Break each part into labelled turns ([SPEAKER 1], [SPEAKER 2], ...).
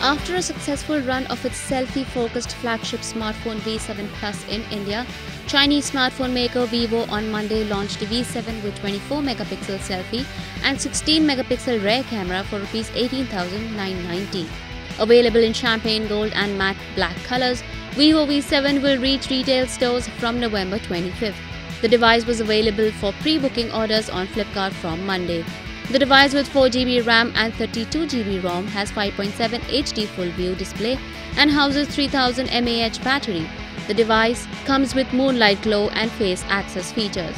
[SPEAKER 1] After a successful run of its selfie-focused flagship smartphone V7 Plus in India, Chinese smartphone maker Vivo on Monday launched the V7 with 24 megapixel selfie and 16 megapixel rear camera for Rs 18,990. Available in champagne gold and matte black colors, Vivo V7 will reach retail stores from November 25th. The device was available for pre-booking orders on Flipkart from Monday. The device with 4GB RAM and 32GB ROM has 5.7 HD full view display and houses 3000 mAh battery. The device comes with moonlight glow and face access features.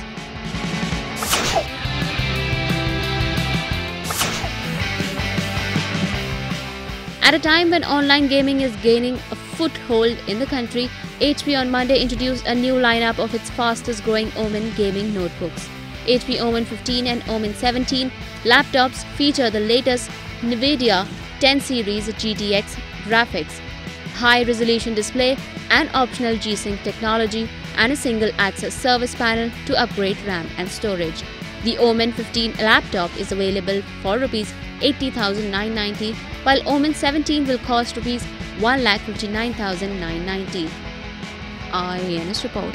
[SPEAKER 1] At a time when online gaming is gaining a foothold in the country, HP on Monday introduced a new lineup of its fastest growing Omen gaming notebooks. HP Omen 15 and Omen 17 laptops feature the latest NVIDIA 10 series GTX graphics, high resolution display, and optional G-Sync technology, and a single access service panel to upgrade RAM and storage. The Omen 15 laptop is available for Rs 80,990 while Omen 17 will cost Rs 1,59,990. IANS report.